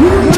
You.